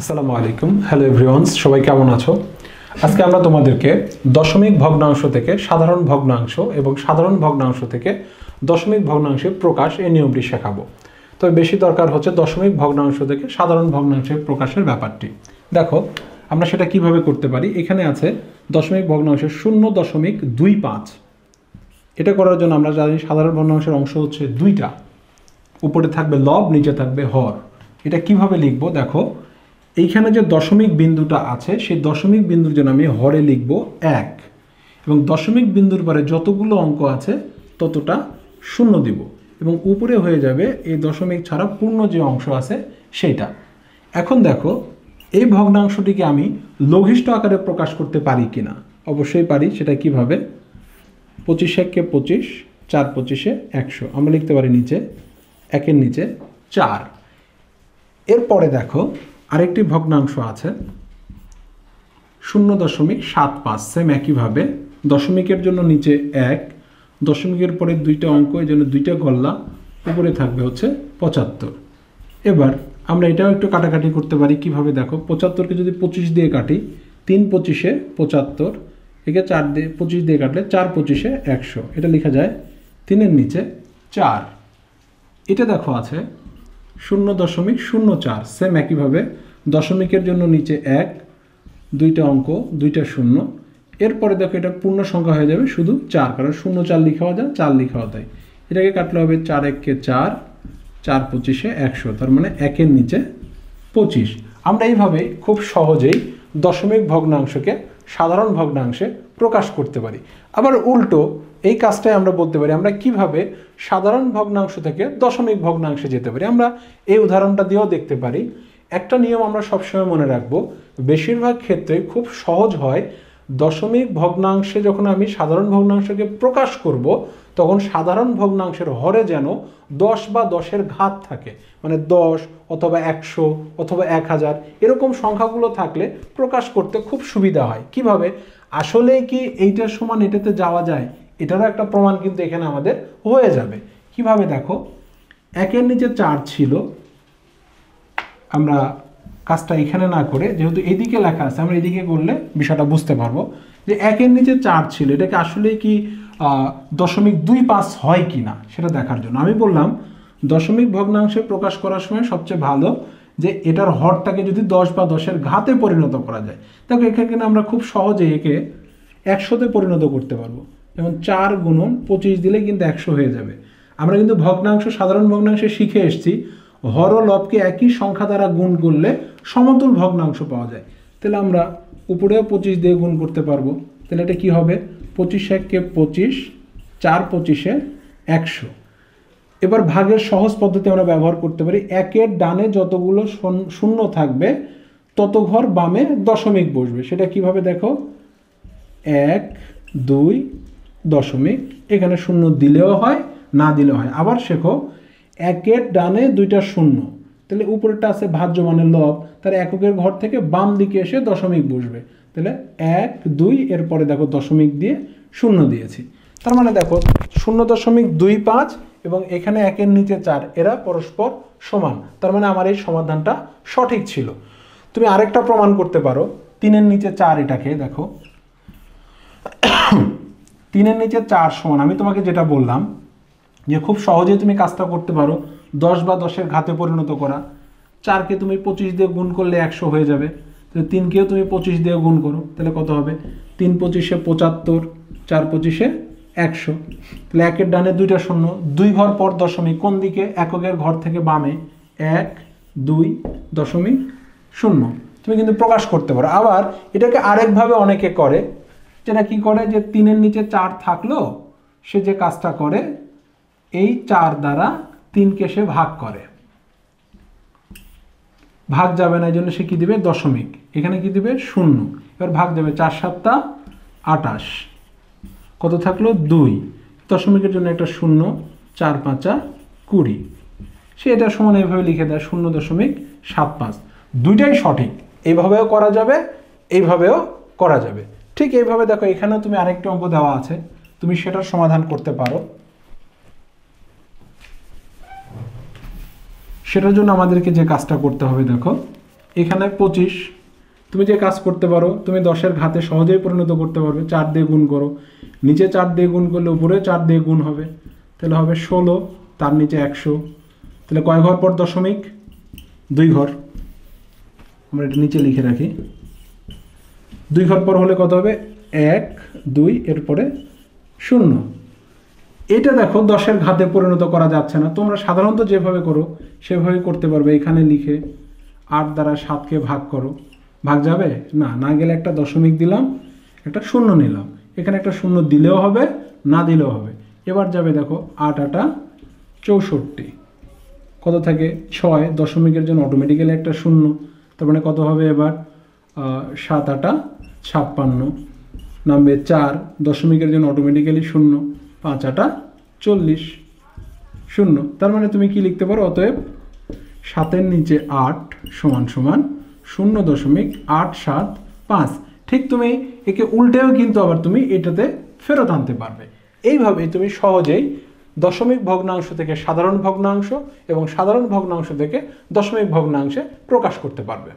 আসসালামু আলাইকুম। Hello everyone's সবাই কেমন আছো? আজকে আমরা তোমাদেরকে দশমিক ভগ্নাংশ থেকে সাধারণ ভগ্নাংশ এবং সাধারণ ভগ্নাংশ থেকে দশমিক ভগ্নাংশের প্রকাশ এই নিয়মটি শেখাবো। তবে বেশি দরকার হচ্ছে দশমিক ভগ্নাংশ থেকে সাধারণ ভগ্নাংশের প্রকাশের ব্যাপারটি। দেখো, আমরা সেটা কীভাবে করতে পারি? এখানে আছে দশমিক ভগ্নাংশের শূন্য দশমিক দুই পাঁচ। এটা করার জন্য আমরা জানি সাধারণ ভগ্নাংশের অংশ হচ্ছে দুইটা। উপরে থাকবে লব, নিচে থাকবে হর। এটা কীভাবে লিখব? দেখো এইখানে যে দশমিক বিন্দুটা আছে, সেই দশমিক বিন্দুর জন্য আমি হরে লিখব এক। এবং দশমিক বিন্দুর পরে যতগুলো অঙ্ক আছে, ততটা শূন্য দিব। এবং উপরে হয়ে যাবে এই দশমিক ছাড়া পূর্ণ যে অংশ আছে, সেইটা। এখন দেখো, এই ভগ্নাংশটিকে আমি লঘিষ্ঠ আকারে প্রকাশ করতে পারি কিনা? অবশ্যই পারি, সেটা কীভাবে? পঁচিশ এককে পঁচিশ, চার পঁচিশে একশো। আমরা লিখতে পারি নিচে, একের নিচে চার। এরপরে দেখো আরেকটি ভগ্নাংশ আছে। শূন্য দশমিক সাত পাঁচ সেম একইভাবে। দশমিকের জন্য নিচে এক, দশমিকের পরে দুইটা অঙ্ক, এই জন্য দুইটা গল্লা, উপরে থাকবে হচ্ছে পঁচাত্তর। এবার আমরা এটাও একটু কাটাকাটি করতে পারি, কীভাবে দেখো, পঁচাত্তরকে যদি পঁচিশ দিয়ে কাটি, তিন পঁচিশে পঁচাত্তর, একে চার দিয়ে, পঁচিশ দিয়ে কাটলে চার পঁচিশে একশো। এটা লেখা যায় তিনের নিচে চার। এটা দেখো আছে শূন্য দশমিক শূন্য চার সেম একইভাবে দশমিকের জন্য নিচে এক, দুইটা অঙ্ক, দুইটা শূন্য। এরপরে দেখো এটা পূর্ণ সংখ্যা হয়ে যাবে শুধু চার, কারণ শূন্য চার লিখাও যায়, চার লিখাও যায়। এটাকে কাটলে হবে চার এককে চার চার পঁচিশে একশো, তার মানে একের নিচে পঁচিশ। আমরা এইভাবে খুব সহজেই দশমিক ভগ্নাংশকে সাধারণ ভগ্নাংশে প্রকাশ করতে পারি। আবার উল্টো, এই কাজটাই আমরা বলতে পারি, আমরা কীভাবে সাধারণ ভগ্নাংশ থেকে দশমিক ভগ্নাংশে যেতে পারি। আমরা এই উদাহরণটা দিয়েও দেখতে পারি, একটা নিয়ম আমরা সবসময় মনে রাখব, বেশিরভাগ ক্ষেত্রে খুব সহজ হয় দশমিক ভগ্নাংশে যখন আমি সাধারণ ভগ্নাংশকে প্রকাশ করব তখন সাধারণ ভগ্নাংশের হরে যেন দশ বা দশের ঘাত থাকে। মানে দশ অথবা একশো অথবা এক হাজার এরকম সংখ্যাগুলো থাকলে প্রকাশ করতে খুব সুবিধা হয়। কীভাবে? আসলেই কি এইটার সমান এটাতে যাওয়া যায়? এটারও একটা প্রমাণ কিন্তু এখানে আমাদের হয়ে যাবে। কীভাবে দেখো? একের নিচে চার ছিল। আমরা কাজটা এখানে না করে, যেহেতু এদিকে লেখা আছে, আমরা এদিকে করলে বিষয়টা বুঝতে পারব। যে একের নিচে চার ছিল, এটাকে আসলেই কি দশমিক দুই পাঁচ হয় কি না সেটা দেখার জন্য। আমি বললাম, দশমিক ভগ্নাংশে প্রকাশ করার সময় সবচেয়ে ভালো যে এটার হরটাকে যদি দশ বা দশের ঘাতে পরিণত করা যায়, দেখো এখানে আমরা খুব সহজে একে একশোতে পরিণত করতে পারব। যেমন চার গুণন পঁচিশ দিলে কিন্তু একশো হয়ে যাবে। আমরা কিন্তু ভগ্নাংশ, সাধারণ ভগ্নাংশে শিখে এসছি, হর লবকে একই সংখ্যা দ্বারা গুণ করলে সমতুল ভগ্নাংশ পাওয়া যায়। তাহলে আমরা উপরেও পঁচিশ দিয়ে গুণ করতে পারব। তাহলে এটা কী হবে? পঁচিশ এককে পঁচিশ, চার পঁচিশে একশো। এবার ভাগের সহজ পদ্ধতি আমরা ব্যবহার করতে পারি। একের ডানে যতগুলো শূন্য থাকবে, তত ঘর বামে দশমিক বসবে। সেটা কীভাবে দেখো? এক, দুই দশমিক। এখানে শূন্য দিলেও হয়, না দিলেও হয়। আবার শেখো, একের ডানে দুইটা শূন্য। তাহলে উপরেরটা আছে ভাজ্য মানে লব তার এককের ঘর থেকে বাম দিকে এসে দশমিক বসবে। তাহলে এক, দুই, এরপরে দেখো দশমিক দিয়ে শূন্য দিয়েছি। তার মানে দেখো শূন্য দশমিক দুই পাঁচ এবং এখানে একের নিচে চার, এরা পরস্পর সমান। তার মানে আমার এই সমাধানটা সঠিক ছিল। তুমি আরেকটা প্রমাণ করতে পারো। তিনের নিচে চার এটাকে দেখো। তিনের নিচে চার সমান। আমি তোমাকে যেটা বললাম যে খুব সহজেই তুমি কাজটা করতে পারো। দশ বা দশের ঘাতে পরিণত করা। চারকে তুমি পঁচিশ দিয়ে গুণ করলে একশো হয়ে যাবে। তাহলে তিনকেও তুমি পঁচিশ দিয়ে গুণ করো। তাহলে কত হবে? তিন পঁচিশে পঁচাত্তর, চার পঁচিশে একশো। তাহলে একের ডানে দুইটা শূন্য। দুই ঘর পর দশমিক। কোন দিকে? এককের ঘর থেকে বামে। এক, দুই দশমিক শূন্য। তুমি কিন্তু প্রকাশ করতে পারো। আবার এটাকে আরেকভাবে অনেকে করে, যেটা কি করে? যে তিনের নিচে চার থাকল, সে যে কাজটা করে, এই চার দ্বারা তিনকে সে ভাগ করে। ভাগ যাবে না এই জন্য সে কি দিবে? দশমিক। এখানে কি দিবে? শূন্য। এবার ভাগ যাবে চার সাতটা আটাশ কত থাকল? দুই। দশমিকের জন্য একটা শূন্য, চার পাঁচা কুড়ি। সে এটা সমান এইভাবে লিখে দেয়, শূন্য দশমিক সাত পাঁচ। দুইটাই সঠিক। এইভাবেও করা যাবে, এইভাবেও করা যাবে। ঠিক এইভাবে দেখো, এখানেও তুমি আরেকটা অঙ্ক দেওয়া আছে। তুমি সেটার সমাধান করতে পারো। সেটার জন্য আমাদেরকে যে কাজটা করতে হবে, দেখো। এখানে পঁচিশ। তুমি যে কাজ করতে পারো, তুমি দশের ঘাতে সহজেই পরিণত করতে পারবে। চার দিয়ে গুণ করো। নিচে চার দিয়ে গুণ করলে উপরে চার দিয়ে গুণ হবে। তাহলে হবে ষোলো, তার নিচে একশো। তাহলে কয় ঘর পর দশমিক? দুই ঘর। আমরা এটা নিচে লিখে রাখি। দুই ঘর পর হলে কত হবে? এক, দুই, এরপরে শূন্য। এটা দেখো, দশের ঘাতে পরিণত করা যাচ্ছে না। তোমরা সাধারণত যেভাবে করো, সেভাবে করতে পারবে। এখানে লিখে আট দ্বারা সাতকে ভাগ করো। ভাগ যাবে? না না গেলে একটা দশমিক দিলাম, একটা শূন্য নিলাম। এখানে একটা শূন্য দিলেও হবে, না দিলেও হবে। এবার যাবে দেখো, আট আটা চৌষট্টি। কত থাকে? ছয়। দশমিকের জন্য অটোমেটিক্যালি একটা শূন্য। তার মানে কত হবে এবার? সাত আটা ছাপ্পান্ন। নামবে চার। দশমিকের জন্য অটোমেটিক্যালি শূন্য। পাঁচ, আটা, চল্লিশ। শূন্য। তার মানে তুমি কি লিখতে পারো? অতএব সাতের নিচে আট সমান সমান শূন্য দশমিক আট সাত পাঁচ। ঠিক তুমি একে উল্টেও কিন্তু আবার তুমি এটাতে ফেরত আনতে পারবে। এইভাবে তুমি সহজেই দশমিক ভগ্নাংশ থেকে সাধারণ ভগ্নাংশ এবং সাধারণ ভগ্নাংশ থেকে দশমিক ভগ্নাংশে প্রকাশ করতে পারবে।